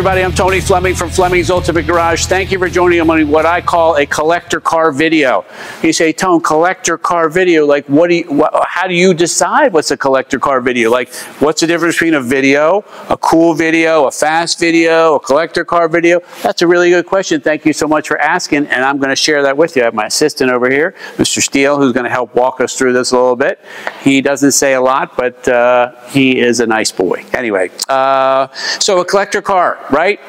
everybody. I'm Tony Fleming from Fleming's Ultimate Garage. Thank you for joining me on what I call a collector car video. You say, Tone, collector car video. Like, what do you? What, how do you decide what's a collector car video? Like, what's the difference between a video, a cool video, a fast video, a collector car video? That's a really good question. Thank you so much for asking, and I'm going to share that with you. I have my assistant over here, Mr. Steele, who's going to help walk us through this a little bit. He doesn't say a lot, but uh, he is a nice boy. Anyway, uh, so a collector car right?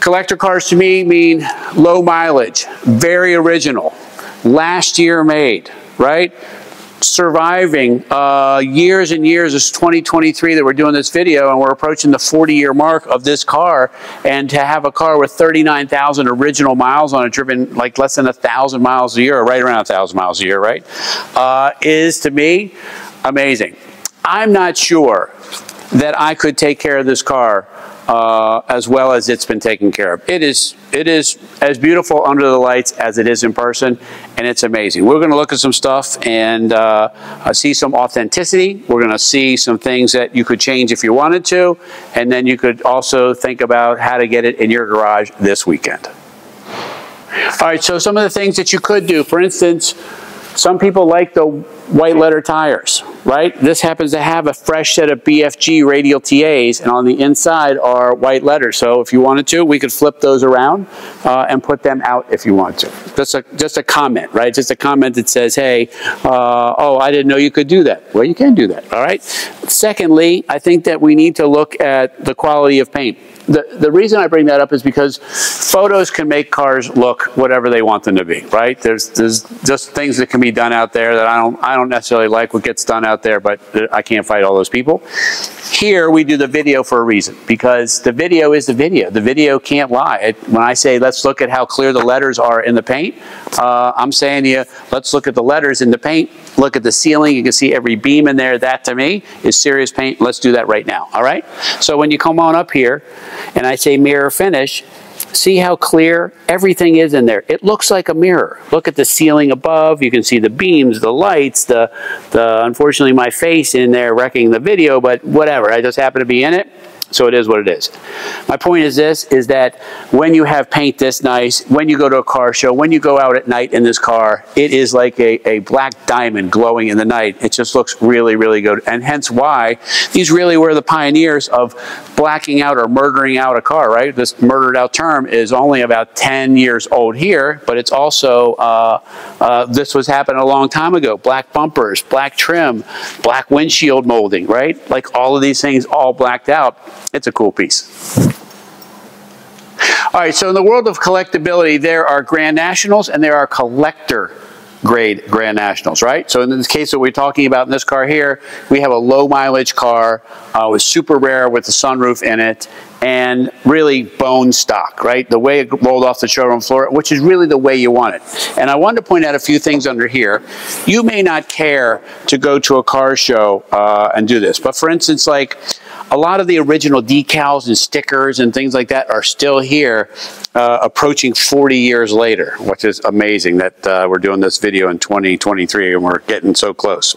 Collector cars to me mean low mileage, very original, last year made, right? Surviving uh, years and years. It's 2023 that we're doing this video, and we're approaching the 40 year mark of this car. And to have a car with 39,000 original miles on it, driven like less than a thousand miles a year, or right around a thousand miles a year, right? Uh, is to me amazing. I'm not sure that I could take care of this car uh, as well as it's been taken care of. It is, it is as beautiful under the lights as it is in person, and it's amazing. We're going to look at some stuff and uh, uh, see some authenticity. We're going to see some things that you could change if you wanted to, and then you could also think about how to get it in your garage this weekend. All right, so some of the things that you could do, for instance, some people like the white letter tires, right? This happens to have a fresh set of BFG radial TAs, and on the inside are white letters. So if you wanted to, we could flip those around uh, and put them out if you want to. Just a, just a comment, right? Just a comment that says, hey, uh, oh, I didn't know you could do that. Well, you can do that, all right? Secondly, I think that we need to look at the quality of paint the, the reason I bring that up is because photos can make cars look whatever they want them to be, right? There's, there's just things that can be done out there that I don't, I don't necessarily like what gets done out there, but I can't fight all those people. Here, we do the video for a reason, because the video is the video. The video can't lie. It, when I say, let's look at how clear the letters are in the paint, uh, I'm saying to you, let's look at the letters in the paint, look at the ceiling, you can see every beam in there. That, to me, is serious paint. Let's do that right now, all right? So when you come on up here, and I say mirror finish, see how clear everything is in there. It looks like a mirror. Look at the ceiling above. You can see the beams, the lights, the, the unfortunately my face in there wrecking the video, but whatever. I just happen to be in it. So it is what it is. My point is this, is that when you have paint this nice, when you go to a car show, when you go out at night in this car, it is like a, a black diamond glowing in the night. It just looks really, really good. And hence why these really were the pioneers of blacking out or murdering out a car, right? This murdered out term is only about 10 years old here, but it's also, uh, uh, this was happening a long time ago. Black bumpers, black trim, black windshield molding, right? Like all of these things all blacked out it's a cool piece. All right, so in the world of collectability, there are Grand Nationals and there are collector grade Grand Nationals, right? So in this case that we're talking about in this car here, we have a low mileage car uh, super rare with the sunroof in it and really bone stock, right? The way it rolled off the showroom floor, which is really the way you want it. And I wanted to point out a few things under here. You may not care to go to a car show uh, and do this, but for instance, like a lot of the original decals and stickers and things like that are still here uh, approaching 40 years later, which is amazing that uh, we're doing this video in 2023 and we're getting so close.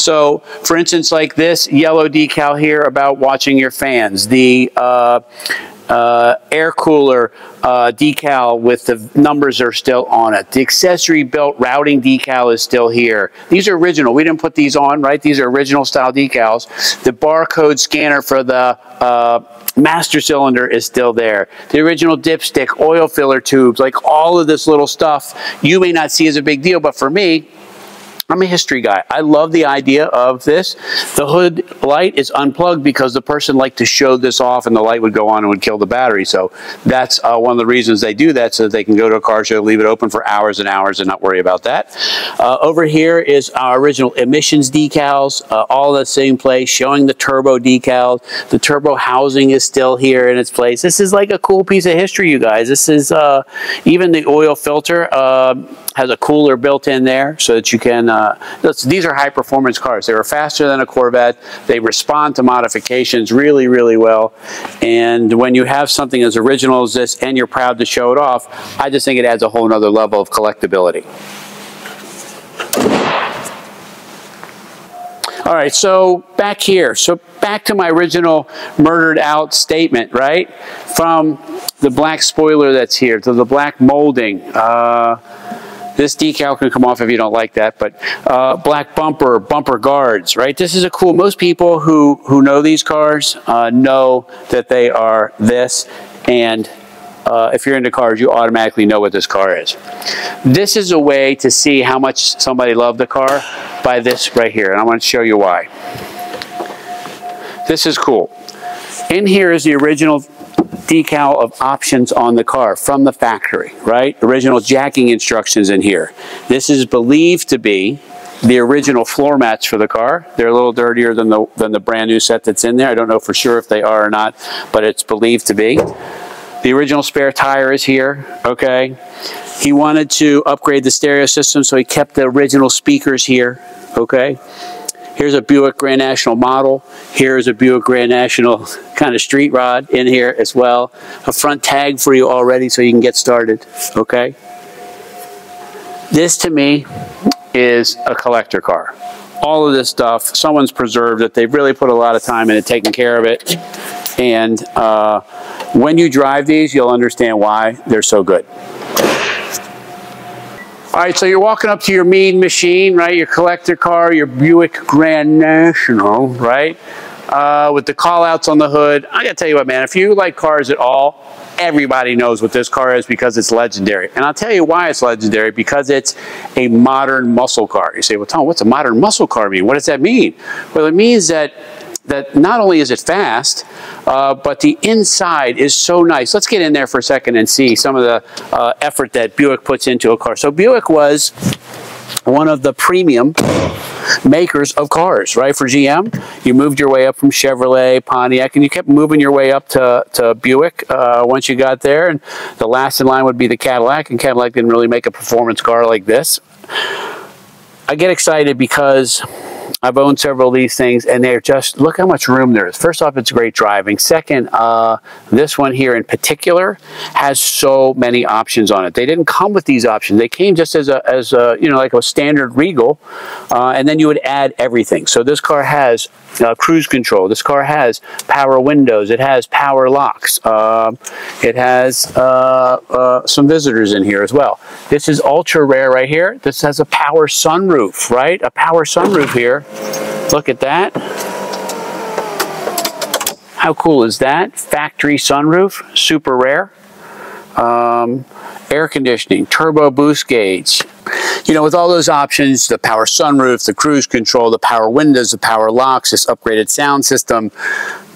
So, for instance, like this yellow decal here about watching your fans, the uh, air cooler uh, decal with the numbers are still on it. The accessory belt routing decal is still here. These are original. We didn't put these on, right? These are original style decals. The barcode scanner for the uh, master cylinder is still there. The original dipstick, oil filler tubes, like all of this little stuff, you may not see as a big deal, but for me, I'm a history guy. I love the idea of this. The hood light is unplugged because the person liked to show this off and the light would go on and would kill the battery. So that's uh, one of the reasons they do that so that they can go to a car show, leave it open for hours and hours and not worry about that. Uh, over here is our original emissions decals, uh, all the same place, showing the turbo decals. The turbo housing is still here in its place. This is like a cool piece of history, you guys. This is uh, even the oil filter uh, has a cooler built in there so that you can uh, these are high performance cars. They were faster than a Corvette. They respond to modifications really, really well. And when you have something as original as this and you're proud to show it off, I just think it adds a whole other level of collectability. All right, so back here. So back to my original murdered out statement, right? From the black spoiler that's here to the black molding. Uh, this decal can come off if you don't like that, but uh, black bumper, bumper guards, right? This is a cool, most people who, who know these cars uh, know that they are this, and uh, if you're into cars, you automatically know what this car is. This is a way to see how much somebody loved the car by this right here, and I want to show you why. This is cool. In here is the original decal of options on the car from the factory, right? Original jacking instructions in here. This is believed to be the original floor mats for the car. They're a little dirtier than the, than the brand new set that's in there. I don't know for sure if they are or not, but it's believed to be. The original spare tire is here, okay? He wanted to upgrade the stereo system, so he kept the original speakers here, okay? Here's a Buick Grand National model. Here's a Buick Grand National kind of street rod in here as well. A front tag for you already so you can get started, okay? This to me is a collector car. All of this stuff, someone's preserved it. They've really put a lot of time into taking care of it. And uh, when you drive these, you'll understand why they're so good. All right, so you're walking up to your mean machine, right? Your collector car, your Buick Grand National, right? Uh, with the call outs on the hood. I gotta tell you what, man, if you like cars at all, everybody knows what this car is because it's legendary. And I'll tell you why it's legendary, because it's a modern muscle car. You say, well, Tom, what's a modern muscle car mean? What does that mean? Well, it means that that not only is it fast, uh, but the inside is so nice. Let's get in there for a second and see some of the uh, effort that Buick puts into a car. So Buick was one of the premium makers of cars, right? For GM, you moved your way up from Chevrolet, Pontiac, and you kept moving your way up to, to Buick uh, once you got there. And the last in line would be the Cadillac, and Cadillac didn't really make a performance car like this. I get excited because I've owned several of these things and they're just, look how much room there is. First off, it's great driving. Second, uh, this one here in particular has so many options on it. They didn't come with these options. They came just as a, as a you know, like a standard Regal, uh, and then you would add everything. So this car has uh, cruise control. This car has power windows. It has power locks. Uh, it has uh, uh, some visitors in here as well. This is ultra rare right here. This has a power sunroof, right? A power sunroof here. Look at that. How cool is that? Factory sunroof, super rare. Um, air conditioning, turbo boost gauge, you know, with all those options, the power sunroof, the cruise control, the power windows, the power locks, this upgraded sound system,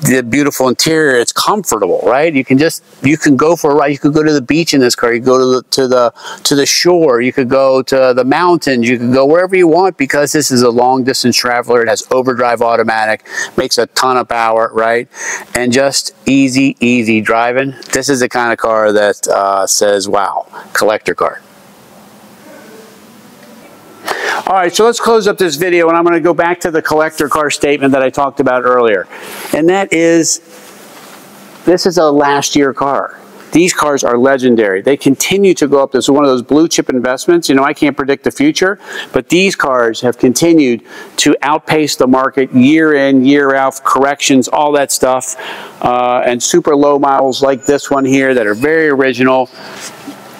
the beautiful interior, it's comfortable, right? You can just, you can go for a ride. You could go to the beach in this car. You go to the, to the, to the shore. You could go to the mountains. You could go wherever you want because this is a long distance traveler. It has overdrive automatic, makes a ton of power, right? And just easy, easy driving. This is the kind of car that uh, says, wow, collector car. All right, so let's close up this video and I'm going to go back to the collector car statement that I talked about earlier. And that is, this is a last year car. These cars are legendary. They continue to go up. This is one of those blue chip investments. You know, I can't predict the future, but these cars have continued to outpace the market year in, year out, corrections, all that stuff. Uh, and super low models like this one here that are very original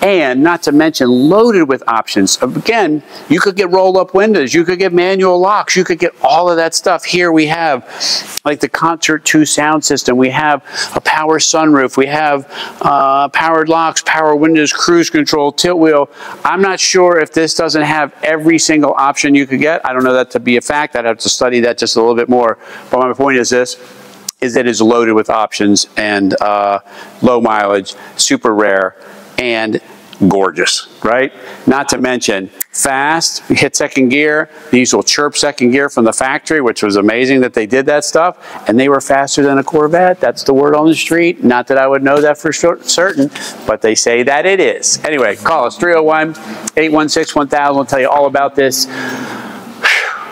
and not to mention loaded with options. Again, you could get roll-up windows, you could get manual locks, you could get all of that stuff. Here we have like the Concert 2 sound system, we have a power sunroof, we have uh, powered locks, power windows, cruise control, tilt wheel. I'm not sure if this doesn't have every single option you could get. I don't know that to be a fact. I'd have to study that just a little bit more. But my point is this, is that it's loaded with options and uh, low mileage, super rare, and gorgeous, right? Not to mention fast, hit second gear, these will chirp second gear from the factory, which was amazing that they did that stuff, and they were faster than a Corvette. That's the word on the street. Not that I would know that for certain, but they say that it is. Anyway, call us 301-816-1000. We'll tell you all about this.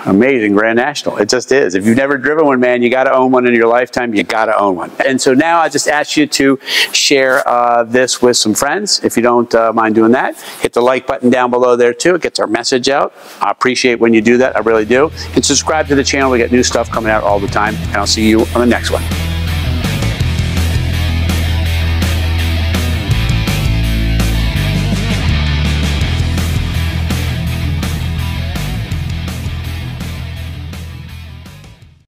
Amazing Grand National. It just is. If you've never driven one, man, you got to own one in your lifetime. You got to own one. And so now I just ask you to share uh, this with some friends. If you don't uh, mind doing that, hit the like button down below there too. It gets our message out. I appreciate when you do that. I really do. And subscribe to the channel. We get new stuff coming out all the time. And I'll see you on the next one.